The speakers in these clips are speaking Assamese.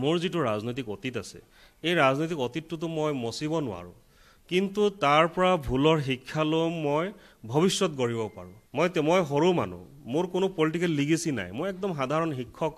মোৰ যিটো ৰাজনৈতিক অতীত আছে এই ৰাজনৈতিক অতীতটোতো মই মচিব নোৱাৰোঁ। কিন্তু তাৰ পৰা ভুলৰ শিক্ষা লৈ মই ভৱিষ্যত গঢ়িব পাৰোঁ। মই মই সৰু মানুহ মোৰ কোনো পলিটিকেল লিগেচি নাই। মই একদম সাধাৰণ শিক্ষক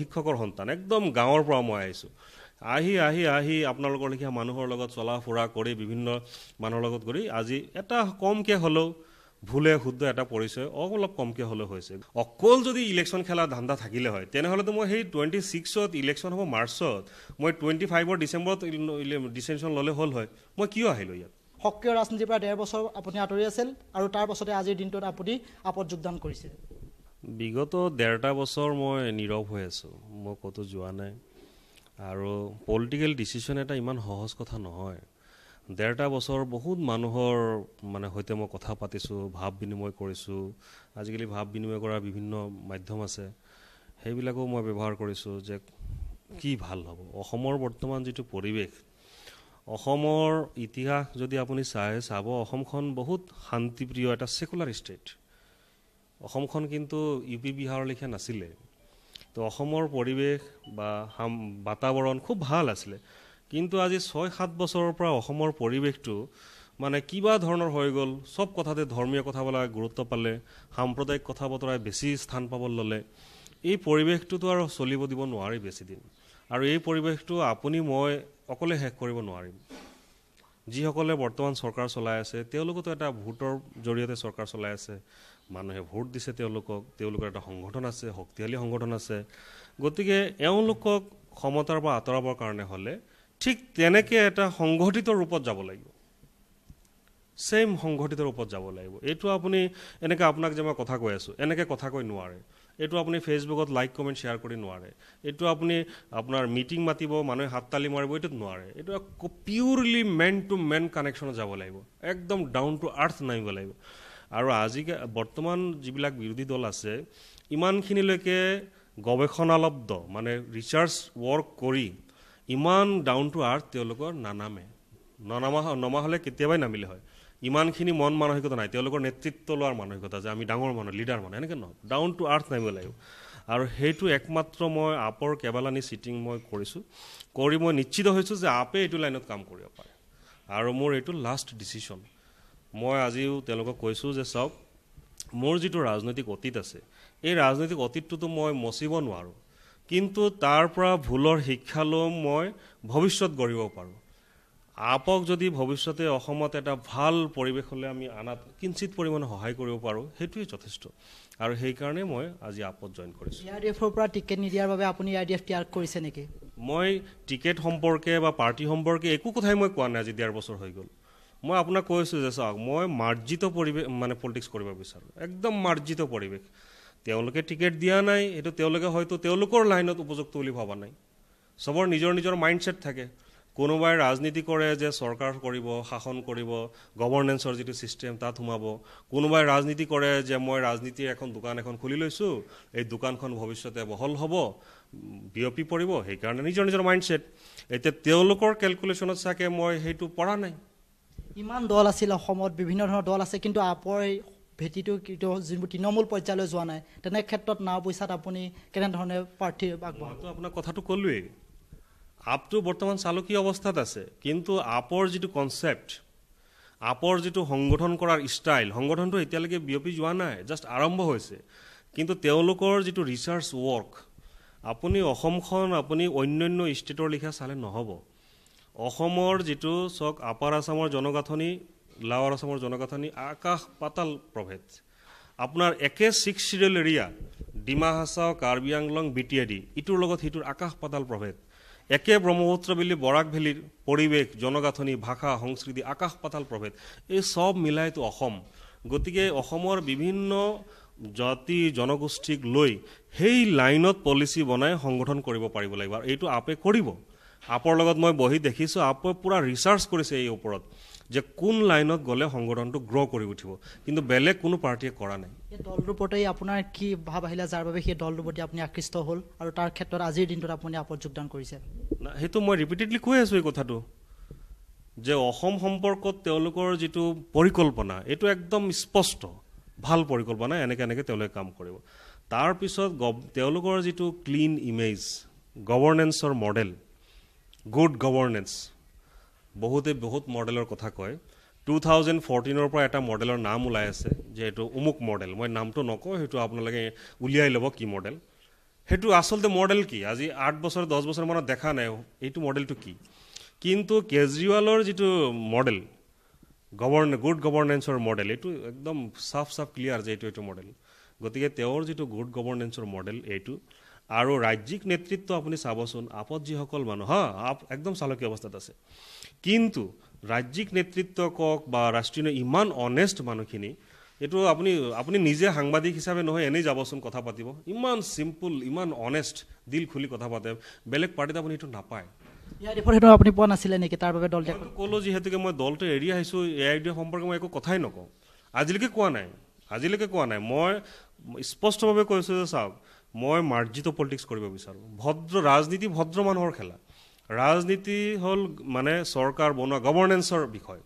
শিক্ষকৰ সন্তান একদম গাঁৱৰ পৰা মই আহিছোঁ। আহি আহি আহি আপোনালোকৰ লেখীয়া মানুহৰ লগত চলা ফুৰা কৰি বিভিন্ন মানুহৰ লগত কৰি আজি এটা কমকৈ হ'লেও ভুলে শুদ্ধ এটা পৰিচয় অলপ কমকৈ হ'লেও হৈছে। অকল যদি ইলেকশ্যন খেলা ধান্দা থাকিলে হয় তেনেহ'লেতো মই সেই টুৱেণ্টি ছিক্সত ইলেকশ্যন হ'ব মাৰ্চত মই টুৱেণ্টি ফাইভৰ ডিচেম্বৰত ডিচিশ্যন ল'লে হ'ল হয় মই কিয় আহিলোঁ ইয়াত? সক্ৰিয় ৰাজনীতিৰ পৰা ডেৰ বছৰ আপুনি আঁতৰি আছিল আৰু তাৰ পাছতে আজিৰ দিনটোত আপুনি আপত যোগদান কৰিছিল। বিগত ডেৰটা বছৰ মই নীৰৱ হৈ আছোঁ মই ক'তো যোৱা নাই। আৰু পলিটিকেল ডিচিশ্যন এটা ইমান সহজ কথা নহয়। ডেৰটা বছৰ বহুত মানুহৰ মানে সৈতে মই কথা পাতিছোঁ ভাৱ বিনিময় কৰিছোঁ। আজিকালি ভাৱ বিনিময় কৰাৰ বিভিন্ন মাধ্যম আছে। সেইবিলাকো মই ব্যৱহাৰ কৰিছোঁ যে কি ভাল হ'ব। অসমৰ বৰ্তমান যিটো পৰিৱেশ অসমৰ ইতিহাস যদি আপুনি চাই চাব অসমখন বহুত শান্তিপ্ৰিয় এটা ছেকুলাৰ ষ্টেট অসমখন কিন্তু ইউ পি বিহাৰৰ লেখীয়া নাছিলে। তো অসমৰ পৰিৱেশ বা বাতাবৰণ খুব ভাল আছিলে। কিন্তু আজি ছয় সাত বছৰৰ পৰা অসমৰ পৰিৱেশটো মানে কিবা ধৰণৰ হৈ গ'ল। চব কথাতে ধৰ্মীয় কথা কথাবিলাক গুৰুত্ব পালে সাম্প্ৰদায়িক কথা বতৰাই বেছি স্থান পাব ল'লে। এই পৰিৱেশটোতো আৰু চলিব দিব নোৱাৰি বেছিদিন। আৰু এই পৰিৱেশটো আপুনি মই অকলে শেষ কৰিব নোৱাৰিম। যিসকলে বৰ্তমান চৰকাৰ চলাই আছে তেওঁলোকেতো এটা ভোটৰ জৰিয়তে চৰকাৰ চলাই আছে। মানুহে ভোট দিছে তেওঁলোকক তেওঁলোকৰ এটা সংগঠন আছে শক্তিশালী সংগঠন আছে। গতিকে এওঁলোকক ক্ষমতাৰ পৰা আঁতৰাবৰ কাৰণে হ'লে ঠিক তেনেকৈ এটা সংগঠিত ৰূপত যাব লাগিব। ছেইম সংগঠিত ৰূপত যাব লাগিব। এইটো আপুনি এনেকৈ আপোনাক যে মই কথা কৈ আছোঁ এনেকৈ কথা কৈ নোৱাৰে। এইটো আপুনি ফেচবুকত লাইক কমেণ্ট শ্বেয়াৰ কৰি নোৱাৰে। এইটো আপুনি আপোনাৰ মিটিং মাতিব মানুহে হাত তালি মাৰিব এইটোত নোৱাৰে। এইটো পিয়ৰলি মেন টু মেন কানেকশ্যনত যাব লাগিব। একদম ডাউন টু আৰ্থ নামিব লাগিব। আৰু আজিকালি বৰ্তমান যিবিলাক বিৰোধী দল আছে ইমানখিনিলৈকে গৱেষণালব্ধ মানে ৰিচাৰ্চ ৱৰ্ক কৰি ইমান ডাউন টু আৰ্থ তেওঁলোকৰ নানামে। ননামা নমা হ'লে কেতিয়াবাই নামিলে হয়। ইমানখিনি মন মানসিকতা নাই। তেওঁলোকৰ নেতৃত্ব লোৱাৰ মানসিকতা যে আমি ডাঙৰ মানুহ লিডাৰ মানুহ এনেকৈ নহয়। ডাউন টু আৰ্থ নামিব লাগিব। আৰু সেইটো একমাত্ৰ মই আপৰ কেইবালানি চিটিং মই কৰিছোঁ। কৰি মই নিশ্চিত হৈছোঁ যে আপে এইটো লাইনত কাম কৰিব পাৰে। আৰু মোৰ এইটো লাষ্ট ডিচিশ্যন মই আজিও তেওঁলোকক কৈছোঁ যে চাওক মোৰ যিটো ৰাজনৈতিক অতীত আছে এই ৰাজনৈতিক অতীতটোতো মই মচিব নোৱাৰোঁ। কিন্তু তাৰ পৰা ভুলৰ শিক্ষা লৈ মই ভৱিষ্যত গঢ়িব পাৰোঁ। আপক যদি ভৱিষ্যতে অসমত এটা ভাল পৰিৱেশলৈ আমি আনাত কিঞ্চিত পৰিমাণে সহায় কৰিব পাৰোঁ সেইটোৱে যথেষ্ট। আৰু সেইকাৰণে মই আজি আপত জইন কৰিছোঁ। আৰ ডি এফৰ পৰা টিকেট নিদিয়াৰ বাবে আপুনি আৰ ডি এফ ত্যাগ কৰিছে নেকি? মই টিকেট সম্পৰ্কে বা পাৰ্টি সম্পৰ্কে একো কথাই মই কোৱা নাই আজি ডেৰ বছৰ হৈ গ'ল। মই আপোনাক কৈছোঁ যে চাওক মই মাৰ্জিত পৰিৱেশ মানে পলিটিক্স কৰিব বিচাৰোঁ। একদম মাৰ্জিত পৰিৱেশ। তেওঁলোকে টিকেট দিয়া নাই এইটো তেওঁলোকে হয়তো তেওঁলোকৰ লাইনত উপযুক্ত বুলি ভবা নাই। চবৰ নিজৰ নিজৰ মাইণ্ডছেট থাকে। কোনোবাই ৰাজনীতি কৰে যে চৰকাৰ কৰিব শাসন কৰিব গভৰ্ণেন্সৰ যিটো ছিষ্টেম তাত সোমাব। কোনোবাই ৰাজনীতি কৰে যে মই ৰাজনীতিৰ এখন দোকান এখন খুলি লৈছোঁ এই দোকানখন ভৱিষ্যতে বহল হ'ব বিয়পি পৰিব সেইকাৰণে নিজৰ নিজৰ মাইণ্ডছেট। এতিয়া তেওঁলোকৰ কেলকুলেশ্যনত চাগে মই সেইটো পৰা নাই। ইমান দল আছিল অসমত বিভিন্ন ধৰণৰ দল আছে কিন্তু আপৰ ভেটিটো যোনবোৰ তৃণমূল পৰ্যায়লৈ যোৱা নাই তেনে ক্ষেত্ৰত নাও পইচাত আপুনি কেনেধৰণে প্ৰাৰ্থী আগবঢ়াটো আপোনাক কথাটো ক'লোৱেই। আপটো বৰ্তমান চালকী অৱস্থাত আছে কিন্তু আপৰ যিটো কনচেপ্ট আপৰ যিটো সংগঠন কৰাৰ ষ্টাইল সংগঠনটো এতিয়ালৈকে বিয়পি যোৱা নাই জাষ্ট আৰম্ভ হৈছে। কিন্তু তেওঁলোকৰ যিটো ৰিচাৰ্চ ৱৰ্ক আপুনি অসমখন আপুনি অন্যান্য ষ্টেটৰ লিখা চালে নহ'ব। অসমৰ যিটো চাওক আপাৰ আছামৰ জনগাঁথনি লাৱাৰ আছামৰ জনগাঁথনি আকাশ পাতাল প্ৰভেদ। আপোনাৰ একে six schedule area Dima Hasao Karbi Anglong B T A D ইটোৰ লগত সিটোৰ আকাশ পাতাল প্ৰভেদ। একে ব্ৰহ্মপুত্ৰ ভেলী বৰাক ভেলীৰ পৰিৱেশ জনগাঁথনি ভাষা সংস্কৃতি আকাশ পাতাল প্ৰভেদ। এই চব মিলাইতো অসম। গতিকে অসমৰ বিভিন্ন জাতি জনগোষ্ঠীক লৈ সেই লাইনত পলিচি বনাই সংগঠন কৰিব পাৰিব লাগিব। আৰু এইটো আপে কৰিব। আপৰ লগত মই বহি দেখিছোঁ আপে পূৰা ৰিচাৰ্চ কৰিছে এই ওপৰত। যে কোন লাইনত গ'লে সংগঠনটো গ্ৰ' কৰি উঠিব। কিন্তু বেলেগ কোনো পাৰ্টীয়ে কৰা নাই। দলটোৰ প্ৰতি আপোনাৰ কি ভাৱ আহিলে যাৰ বাবে সেই দলটোৰ প্ৰতি আপুনি আকৃষ্ট হ'ল আৰু তাৰ ক্ষেত্ৰত আজিৰ দিনটোত আপুনি আপত যোগদান কৰিছে? সেইটো মই ৰিপিটেডলি কৈ আছোঁ এই কথাটো। যে অসম সম্পৰ্কত তেওঁলোকৰ যিটো পৰিকল্পনা এইটো একদম স্পষ্ট ভাল পৰিকল্পনা এনেকৈ এনেকৈ তেওঁলোকে কাম কৰিব। তাৰপিছত তেওঁলোকৰ যিটো ক্লিন ইমেজ গভৰ্ণেন্সৰ মডেল গুড গভৰ্ণেন্স বহুতে বহুত মডেলৰ কথা কয়। টু থাউজেণ্ড ফৰ্টিনৰ পৰা এটা মডেলৰ নাম ওলাই আছে যে এইটো অমুক মডেল। মই নামটো নকওঁ সেইটো আপোনালোকে উলিয়াই ল'ব কি মডেল। সেইটো আচলতে মডেল কি? আজি আঠ বছৰ দহ বছৰমানত দেখা নাই এইটো মডেলটো কি? কিন্তু কেজৰিৱালৰ যিটো মডেল গভৰ্ণ গুড গভৰ্ণেন্সৰ মডেল এইটো একদম চাফ চাফ ক্লিয়াৰ যে এইটো এইটো মডেল। গতিকে তেওঁৰ যিটো গুড গভৰ্ণেন্সৰ মডেল এইটো। আৰু ৰাজ্যিক নেতৃত্ব আপুনি চাবচোন আপত যিসকল মানুহ হা একদম চালকীয় অৱস্থাত আছে। কিন্তু ৰাজ্যিক নেতৃত্ব কওক বা ৰাষ্ট্ৰীয় ইমান অনেষ্ট মানুহখিনি এইটো আপুনি আপুনি নিজে সাংবাদিক হিচাপে নহয় এনেই যাবচোন কথা পাতিব। ইমান চিম্পুল ইমান অনেষ্ট দিল খুলি কথা পাতে। বেলেগ পাৰ্টিত আপুনি এইটো নাপায়। ইয়াৰ ৰিপৰ্ট সেইটো আপুনি পোৱা নাছিলে নেকি? তাৰ বাবে দলটোৱে ক'লো যিহেতুকে মই দলটো এৰি আহিছোঁ এ আই ডি সম্পৰ্কে মই একো কথাই নকওঁ। আজিলৈকে কোৱা নাই। আজিলৈকে কোৱা নাই। মই স্পষ্টভাৱে কৈছোঁ যে চাওক মই মাৰ্জিত পলিটিক্স কৰিব বিচাৰোঁ। ভদ্ৰ ৰাজনীতি ভদ্ৰ মানুহৰ খেলা। ৰাজনীতি হ'ল মানে চৰকাৰ বনোৱা গভৰ্ণেন্সৰ বিষয়।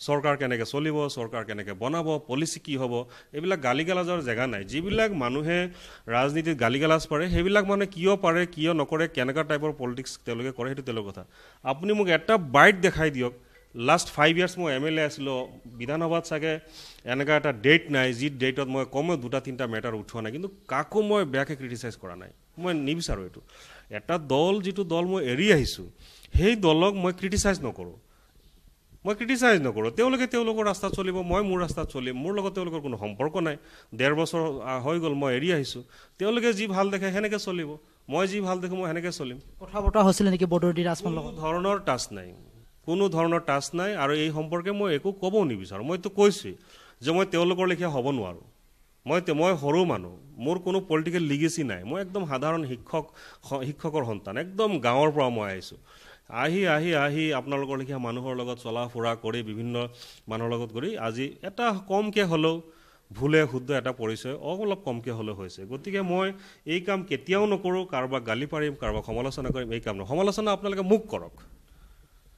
চৰকাৰ কেনেকৈ চলিব চৰকাৰ কেনেকৈ বনাব পলিচি কি হ'ব এইবিলাক গালি গালাজৰ জেগা নাই। যিবিলাক মানুহে ৰাজনীতিত গালি গালাজ পাৰে সেইবিলাক মানুহে কিয় পাৰে কিয় নকৰে কেনেকুৱা টাইপৰ পলিটিক্স তেওঁলোকে কৰে সেইটো তেওঁলোকৰ কথা। আপুনি মোক এটা বাইট দেখাই দিয়ক। লাষ্ট ফাইভ ইয়াৰ্ছ মই এম এল এ আছিলোঁ বিধানসভাত চাগে এনেকুৱা এটা ডেট নাই যি ডেটত মই কমেও দুটা তিনিটা মেটাৰ উঠোৱা নাই। কিন্তু কাকো মই বেয়াকৈ ক্ৰিটিচাইজ কৰা নাই। মই নিবিচাৰোঁ এইটো। এটা দল যিটো দল মই এৰি আহিছোঁ সেই দলক মই ক্ৰিটিচাইজ নকৰোঁ। মই ক্ৰিটিচাইজ নকৰোঁ। তেওঁলোকে তেওঁলোকৰ ৰাস্তাত চলিব মই মোৰ ৰাস্তাত চলিম মোৰ লগত তেওঁলোকৰ কোনো সম্পৰ্ক নাই। ডেৰ বছৰ হৈ গ'ল মই এৰি আহিছোঁ। তেওঁলোকে যি ভাল দেখে সেনেকৈ চলিব। মই যি ভাল দেখোঁ মই সেনেকৈ চলিম। কথা বতৰা হৈছিলে নেকি বদৰুদ্দি ৰাজমান কোনো লগত? ধৰণৰ টাচ নাই। কোনো ধৰণৰ টাচ নাই আৰু এই সম্পৰ্কে মই একো ক'বও নিবিচাৰোঁ। মইতো কৈছোৱেই যে মই তেওঁলোকৰ লেখীয়া হ'ব নোৱাৰোঁ। মই মই সৰু মানুহ। মোৰ কোনো পলিটিকেল লিগেচি নাই। মই একদম সাধাৰণ শিক্ষক শিক্ষকৰ সন্তান। একদম গাঁৱৰ পৰা মই আহিছোঁ। আহি আহি আহি আপোনালোকৰ লেখীয়া মানুহৰ লগত চলা ফুৰা কৰি বিভিন্ন মানুহৰ লগত কৰি আজি এটা কমকৈ হ'লেও ভুলে শুদ্ধ এটা পৰিচয় অলপ কমকৈ হ'লেও হৈছে। গতিকে মই এই কাম কেতিয়াও নকৰোঁ কাৰোবাক গালি পাৰিম কাৰোবাক সমালোচনা কৰিম এই কাম নহয়। সমালোচনা আপোনালোকে মোক কৰক।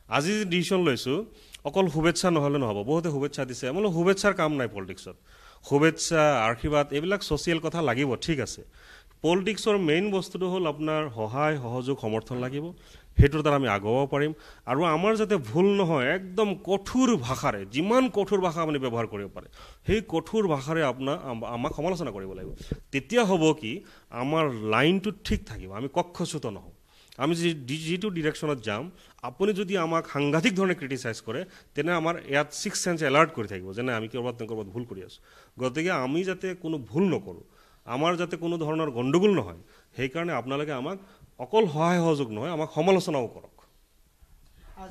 আজি যি ডিচিশ্যন লৈছোঁ অকল শুভেচ্ছা নহ'লে নহ'ব। বহুতে শুভেচ্ছা দিছে। মই শুভেচ্ছাৰ কাম নাই পলিটিক্সত শুভেচ্ছা আশীৰ্বাদ এইবিলাক ছ'চিয়েল কথা লাগিব ঠিক আছে। পলিটিক্সৰ মেইন বস্তুটো হ'ল আপোনাৰ সহায় সহযোগ সমৰ্থন লাগিব। সেইটোৰ দ্বাৰা আমি আগুৱাব পাৰিম। আৰু আমাৰ যাতে ভুল নহয় একদম কঠোৰ ভাষাৰে যিমান কঠোৰ ভাষা আপুনি ব্যৱহাৰ কৰিব পাৰে সেই কঠোৰ ভাষাৰে আপোনাৰ আম- আমাক সমালোচনা কৰিব লাগিব। তেতিয়া হ'ব কি আমাৰ লাইনটো ঠিক থাকিব আমি কক্ষচ্যুত নহওঁ আমি যি যিটো ডিৰেকশ্যনত যাম আপুনি যদি আমাক সাংঘাতিক ধৰণে ক্ৰিটিচাইজ কৰে তেনে আমাৰ ইয়াত ছিক্স চেঞ্চ এলাৰ্ট কৰি থাকিব যেনে আমি ক'ৰবাত নে ক'ৰবাত ভুল কৰি আছোঁ। গতিকে আমি যাতে কোনো ভুল নকৰোঁ আমাৰ যাতে কোনো ধৰণৰ গণ্ডগোল নহয় সেইকাৰণে আপোনালোকে আমাক অকল সহায় সহযোগ নহয় আমাক সমালোচনাও কৰক।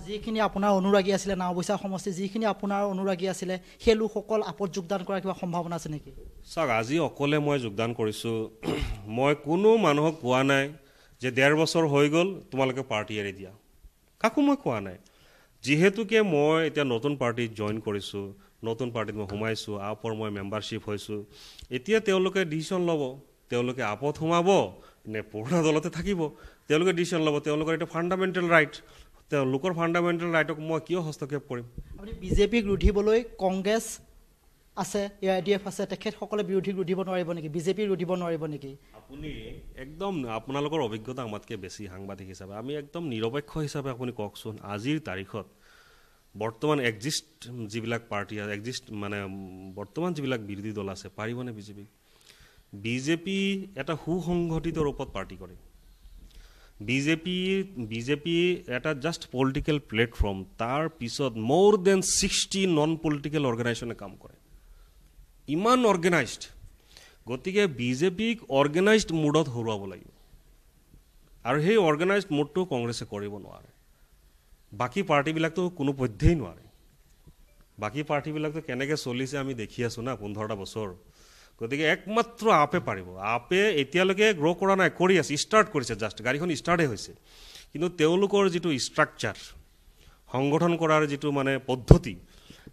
যিখিনি আপোনাৰ অনুৰাগী আছিলে নাওবৈচা সমষ্টি যিখিনি আপোনাৰ অনুৰাগী আছিলে সেই লোকসকল আপত যোগদান কৰাৰ কিবা সম্ভাৱনা আছে নেকি? চাওক আজি অকলে মই যোগদান কৰিছোঁ মই কোনো মানুহক কোৱা নাই যে ডেৰ বছৰ হৈ গ'ল তোমালোকে পাৰ্টি এৰি দিয়া। কাকো মই কোৱা নাই। যিহেতুকে মই এতিয়া নতুন পাৰ্টিত জইন কৰিছোঁ নতুন পাৰ্টিত মই সোমাইছোঁ আপৰ মই মেম্বাৰশ্বিপ হৈছোঁ এতিয়া তেওঁলোকে ডিচিশ্যন ল'ব। তেওঁলোকে আপত সোমাব নে পুৰণা দলতে থাকিব? তেওঁলোকে ডিচিশ্যন ল'ব। তেওঁলোকৰ এইটো ফাণ্ডামেণ্টেল ৰাইট তেওঁলোকৰ ফাণ্ডামেণ্টেল ৰাইটক মই কিয় হস্তক্ষেপ কৰিম? আপুনি বিজেপিক ৰুধিবলৈ কংগ্ৰেছ আছে এ আই ডি এফ আছে তেখেতসকলে বিৰোধীক ৰুধিব নোৱাৰিব নেকি? বিজেপিক ৰুধিব নোৱাৰিব নেকি? আপুনি একদম আপোনালোকৰ অভিজ্ঞতা আমাতকৈ বেছি সাংবাদিক হিচাপে। আমি একদম নিৰপেক্ষ হিচাপে আপুনি কওকচোন আজিৰ তাৰিখত বৰ্তমান একজিষ্ট যিবিলাক পাৰ্টি আছে একজিষ্ট মানে বৰ্তমান যিবিলাক বিৰোধী দল আছে পাৰিবনে বিজেপি? বিজেপি এটা সুসংগঠিত ৰূপত পাৰ্টি কৰে। বিজেপি বিজেপি এটা জাষ্ট পলিটিকেল প্লেটফৰ্ম তাৰ পিছত more than sixty non political অৰ্গেনাইজেশ্যনে কাম কৰে। ইমান অৰ্গেনাইজড গতিকে বিজেপিক অৰ্গেনাইজড মুডত হৰুৱাব লাগিব। আৰু সেই অৰ্গেনাইজড মুডটো কংগ্ৰেছে কৰিব নোৱাৰে। বাকী পাৰ্টিবিলাকতো কোনো পধ্যেই নোৱাৰে। বাকী পাৰ্টিবিলাকতো কেনেকৈ চলিছে আমি দেখি আছোঁ না পোন্ধৰটা বছৰ। গতিকে একমাত্ৰ আপে পাৰিব। আপে এতিয়ালৈকে গ্ৰ' কৰা নাই কৰি আছে ষ্টাৰ্ট কৰিছে জাষ্ট গাড়ীখন ষ্টাৰ্টেই হৈছে। কিন্তু তেওঁলোকৰ যিটো ষ্ট্ৰাকচাৰ সংগঠন কৰাৰ যিটো মানে পদ্ধতি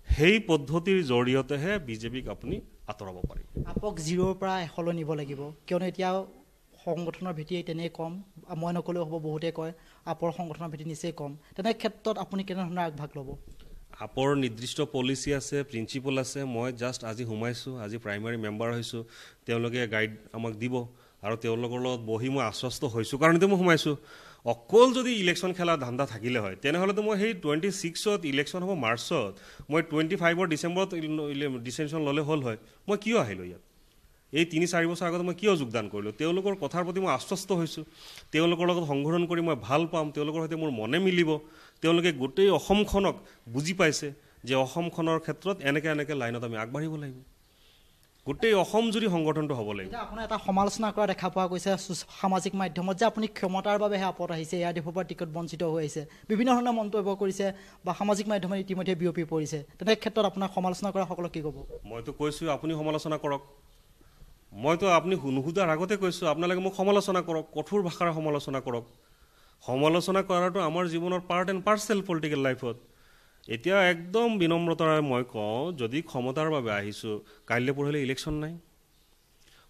সেই পদ্ধতিৰ জৰিয়তেহে বিজেপিক আপুনি আঁতৰাব পাৰিব। আপক জিৰ'ৰ পৰা এশলৈ নিব লাগিব। কিয়নো এতিয়া সংগঠনৰ ভেটি তেনেই কম। মই নক'লেও হ'ব বহুতে কয় আপৰ সংগঠনৰ ভেটি নিচেই কম। তেনে ক্ষেত্ৰত আপুনি কেনেধৰণে আগভাগ ল'ব? আপৰ নিৰ্দিষ্ট পলিচি আছে প্ৰিন্সিপল আছে মই জাষ্ট আজি সোমাইছোঁ আজি প্ৰাইমাৰী মেম্বাৰ হৈছোঁ তেওঁলোকে গাইড আমাক দিব আৰু তেওঁলোকৰ লগত বহি মই আশ্বস্ত হৈছোঁ। কাৰণতে মই সোমাইছোঁ অকল যদি ইলেকশ্যন খেলা ধান্দা থাকিলে হয় তেনেহ'লেতো মই সেই টুৱেণ্টি ছিক্সত ইলেকশ্যন হ'ব মাৰ্চত মই টুৱেণ্টি ফাইভৰ ডিচেম্বৰত ডিচিশ্যন ল'লে হ'ল হয়। মই কিয় আহিলোঁ ইয়াত? এই তিনি চাৰি বছৰ আগতে মই কিয় যোগদান কৰিলোঁ? তেওঁলোকৰ কথাৰ প্ৰতি মই আশ্বস্ত হৈছোঁ। তেওঁলোকৰ লগত সংশোধন কৰি মই ভাল পাম। তেওঁলোকৰ সৈতে মোৰ মনে মিলিব। তেওঁলোকে গোটেই অসমখনক বুজি পাইছে যে অসমখনৰ ক্ষেত্ৰত এনেকৈ এনেকৈ লাইনত আমি আগবাঢ়িব লাগিব। গোটেই অসম যদি সংগঠনটো হ'ব লাগিব। আপোনাৰ এটা সমালোচনা কৰা দেখা পোৱা গৈছে সামাজিক মাধ্যমত যে আপুনি ক্ষমতাৰ বাবেহে আপত আহিছে এয়া দেশৰ পৰা টিকট বঞ্চিত হৈ আহিছে। বিভিন্ন ধৰণৰ মন্তব্য কৰিছে বা সামাজিক মাধ্যমত ইতিমধ্যে বিয়পি পৰিছে। তেনে ক্ষেত্ৰত আপোনাক সমালোচনা কৰা সকলক কি ক'ব? মইতো কৈছোঁ আপুনি সমালোচনা কৰক। মইতো আপুনি নুসুধাৰ আগতে কৈছোঁ আপোনালোকে মোক সমালোচনা কৰক কঠোৰ ভাষাৰে সমালোচনা কৰক। সমালোচনা কৰাটো আমাৰ জীৱনৰ পাৰ্ট এণ্ড পাৰ্চেল পলিটিকেল লাইফত এতিয়া একদম বিনম্ৰতাৰে মই কওঁ যদি ক্ষমতাৰ বাবে আহিছোঁ কাইলৈ পৰহিলৈ ইলেকশ্যন নাই।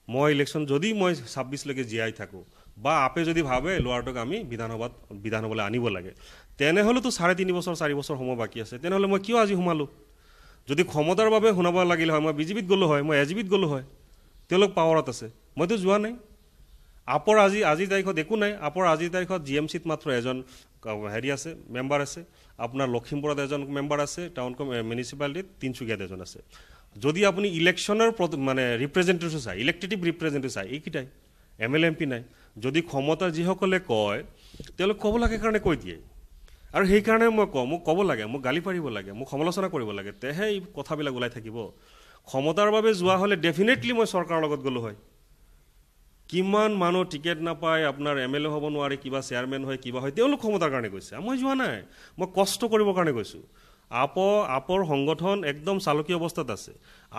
মই ইলেকশ্যন যদি মই ছাব্বিছলৈকে জীয়াই থাকোঁ বা আপে যদি ভাবে ল'ৰাটোক আমি বিধানসভাত বিধানসভালৈ আনিব লাগে তেনেহ'লেতো চাৰে তিনি বছৰ চাৰি বছৰ সময় বাকী আছে। তেনেহ'লে মই কিয় আজি সোমালোঁ? যদি ক্ষমতাৰ বাবে শুনাব লাগিলে হয় মই বিজেপিত গ'লোঁ হয় মই এ জি পিত গ'লোঁ হয় তেওঁলোক পাৱাৰত আছে। মইতো যোৱা নাই। আপৰ আজি আজিৰ তাৰিখত একো নাই। আপৰ আজিৰ তাৰিখত জি এম চিত মাত্ৰ এজন হেৰি আছে মেম্বাৰ আছে। আপোনাৰ লখিমপুৰত এজন মেম্বাৰ আছে টাউন মিউনিচিপালিটিত তিনিচুকীয়াত এজন আছে। যদি আপুনি ইলেকশ্যনৰ মানে ৰিপ্ৰেজেণ্টেটিভ চাই ইলেক্টেটিভ ৰিপ্ৰেজেণ্টেটিভ চাই এইকেইটাই এম এল এম পি নাই। যদি ক্ষমতা যিসকলে কয় তেওঁলোক ক'ব লাগে কাৰণে কৈ দিয়ে। আৰু সেইকাৰণে মই কওঁ মোক ক'ব লাগে মোক গালি পাৰিব লাগে মোক সমালোচনা কৰিব লাগে তেহে এই কথাবিলাক ওলাই থাকিব। ক্ষমতাৰ বাবে যোৱা হ'লে ডেফিনেটলি মই চৰকাৰৰ লগত গ'লোঁ হয়। কিমান মানুহ টিকেট নাপায় আপোনাৰ এম এল এ হ'ব নোৱাৰে কিবা চেয়াৰমেন হয় কিবা হয় তেওঁলোক ক্ষমতাৰ কাৰণে গৈছে। মই যোৱা নাই। মই কষ্ট কৰিবৰ কাৰণে গৈছোঁ। আপ আপৰ সংগঠন একদম চালকীয় অৱস্থাত আছে।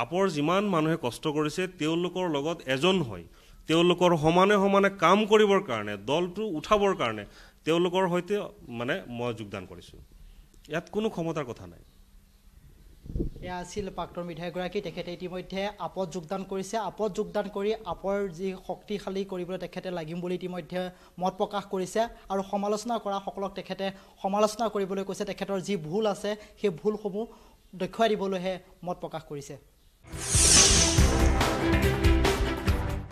আপৰ যিমান মানুহে কষ্ট কৰিছে তেওঁলোকৰ লগত এজন হয়। তেওঁলোকৰ সমানে সমানে কাম কৰিবৰ কাৰণে দলটো উঠাবৰ কাৰণে তেওঁলোকৰ সৈতে মানে মই যোগদান কৰিছোঁ। ইয়াত কোনো ক্ষমতাৰ কথা নাই। এয়া আছিল প্ৰাক্তন বিধায়কগৰাকী। তেখেতে ইতিমধ্যে আপত যোগদান কৰিছে। আপত যোগদান কৰি আপৰ যি শক্তিশালী কৰিবলৈ তেখেতে লাগিম বুলি ইতিমধ্যে মত প্ৰকাশ কৰিছে আৰু সমালোচনা কৰা সকলক তেখেতে সমালোচনা কৰিবলৈ কৈছে। তেখেতৰ যি ভুল আছে সেই ভুলসমূহ দেখুৱাই দিবলৈহে মত প্ৰকাশ কৰিছে।